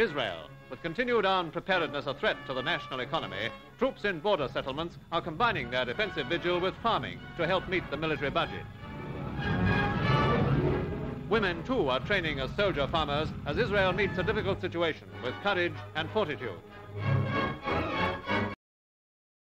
Israel. With continued armed preparedness a threat to the national economy, troops in border settlements are combining their defensive vigil with farming to help meet the military budget. Women, too, are training as soldier farmers as Israel meets a difficult situation with courage and fortitude.